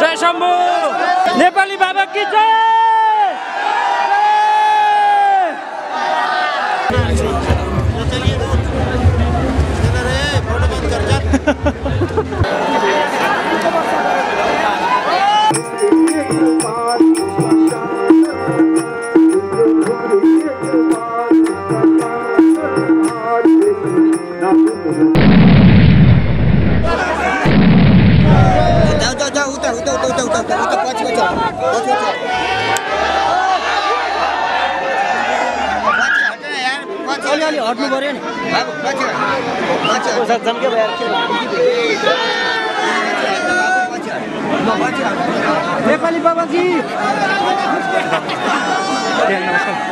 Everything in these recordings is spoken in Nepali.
जय शम्भु नेपाली बाबा की जय। अलिअलि हट्नु पऱ्यो नि। नेपाली बाबाजी।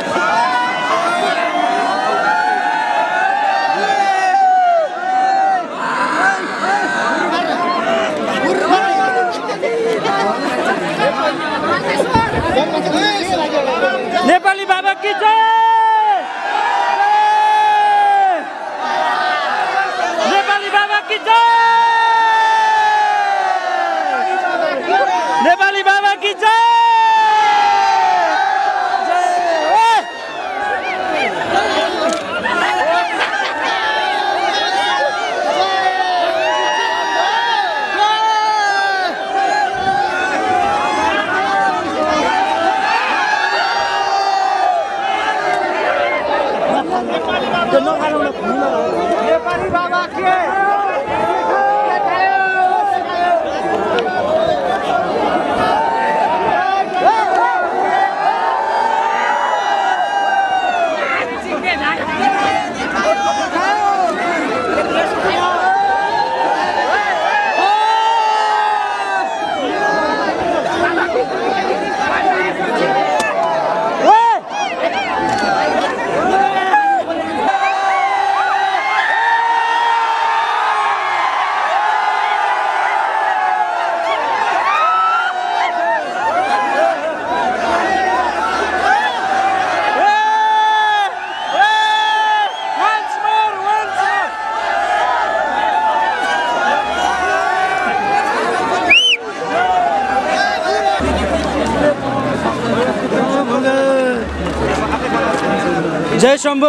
जय शम्भु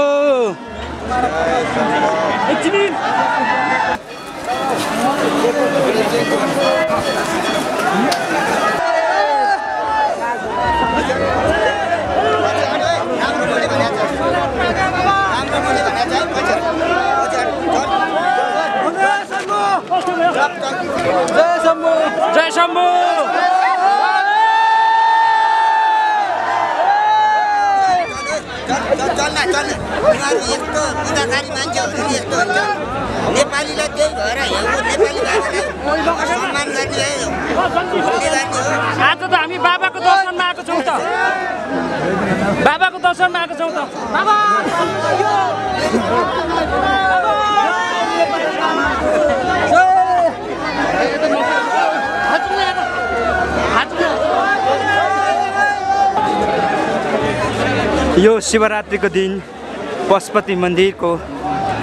जय शम्भु जय चल्न चल्न उनीहरू यस्तो उदाकारी मान्छे हो भने यस्तो हुन्छ नेपालीलाई त्यही भएर हेर्नु नेपाली भाषालाई सम्मान गर्ने आज त हामी बाबाको दर्शनमा आएको छौँ त बाबाको दर्शनमा आएको छौँ त बाबा यो शिवरात्रिको दिन पशुपति मन्दिरको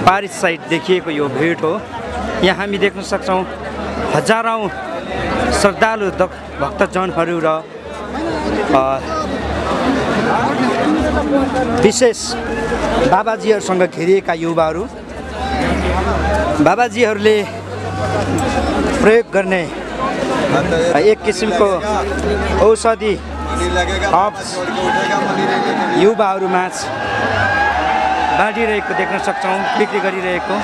पारिस साइड देखिएको यो भिड हो। यहाँ हामी देख्न सक्छौँ हजारौँ श्रद्धालु द भक्तजनहरू र विशेष बाबाजीहरूसँग घेरिएका युवाहरू। बाबाजीहरूले प्रयोग गर्ने एक किसिमको औषधि युवाहरू माझ बाँडिरहेको देख्न सक्छौँ बिक्री गरिरहेको।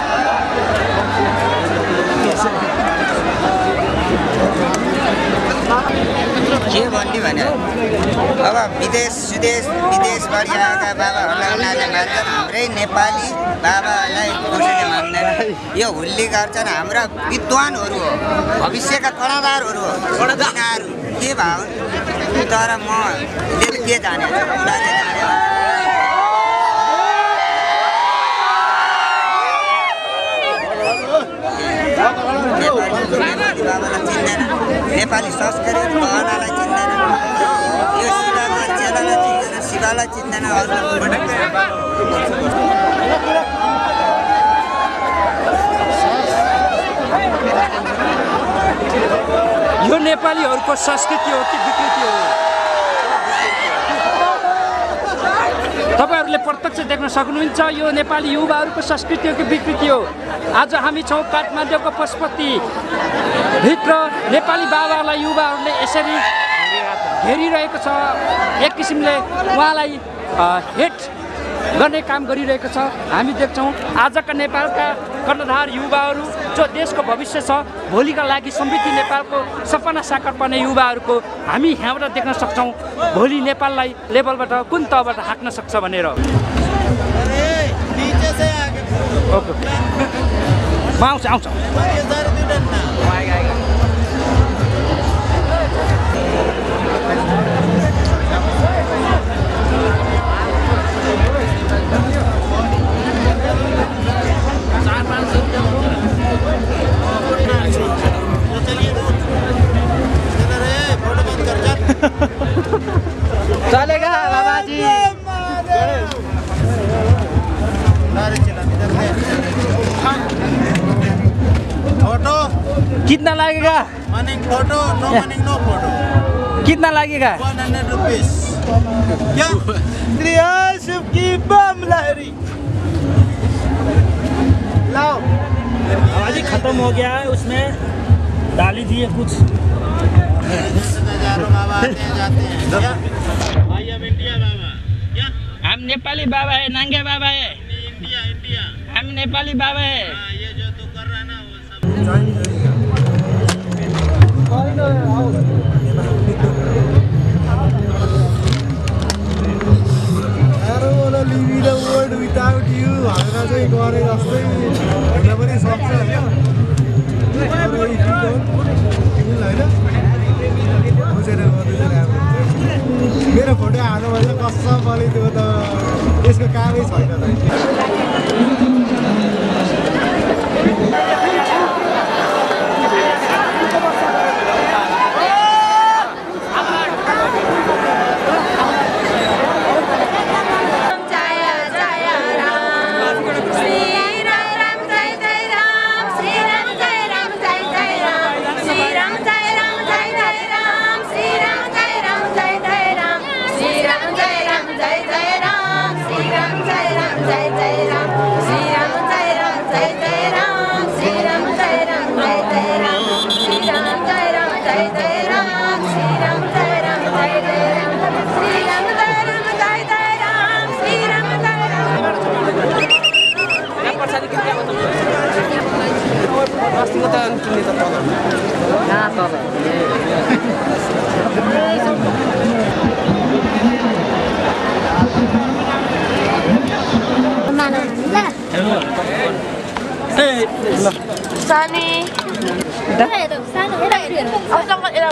के भन्ने भने अब विदेश सुदेश विदेशबाट आएका बाबाहरूलाई उनीहरूले मान्छन्। हाम्रै नेपाली बाबाहरूलाई कसैले मान्दैन। यो हुल्ली गर्छन्। हाम्रा विद्वानहरू हो भविष्यका कलाकारहरू हो यिनीहरू के भाउ तर म के जाने जाने नेपाली बाबालाई चिन्दैन नेपाली संस्कृति भावनालाई चिन्दैन यो शिवामा चेलालाई चिन्दैन शिवालाई चिन्दैन अरू नेपालीहरूको संस्कृति हो कि विकृति हो? तपाईँहरूले प्रत्यक्ष देख्न सक्नुहुन्छ यो नेपाली युवाहरूको संस्कृति हो कि विकृति हो? आज हामी छौँ काठमाडौँको पशुपति भित्र। नेपाली बाबालाई युवाहरूले यसरी घेरिरहेको छ। एक किसिमले उहाँलाई हेट गर्ने काम गरिरहेको छ। हामी देख्छौँ आजका नेपालका कर्णधार युवाहरू जो देशको भविष्य छ भोलिका लागि समृद्धि नेपालको सपना साकार पर्ने युवाहरूको हामी यहाँबाट देख्न सक्छौँ। भोलि नेपाललाई लेभलबाट कुन तहबाट हाँक्न सक्छ भनेर। ओके म आउँछ आउँछ। कितना लगेगा? मनिंग फ़ोटो नो मनिंग नो फ़ोटो कितना लगेगा? वन हंड्रेड रुपीज़ क्या? की बम लहरी। लाओ। आवाज़ खत्म हो गया है उसमें डाल ही दिए कुछ। हज़ारों बाबा जाते हैं। भाई अब इंडिया बाबा। क्या? हम नेपाली बाबा है नाङ्गे बाबा है। इंडिया इंडिया हम नेपाली बाबा है। हाँ ये जो तू कर रहा ना वो सब leave the world without you भनेर चाहिँ गरे जस्तै हुन पनि सक्छ होइन बुझेर मेरो फोटो हाल्नुभयो भने कसम मैले त्यो त यसको कामै छैन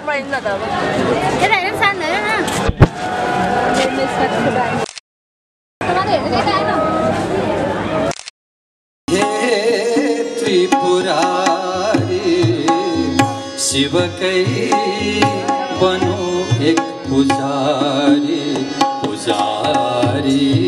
पाइन शिवकै बनो एक पुजारी पुजारी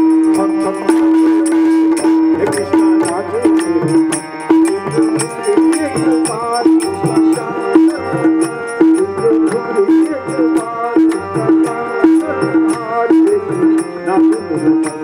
Graças a Deus.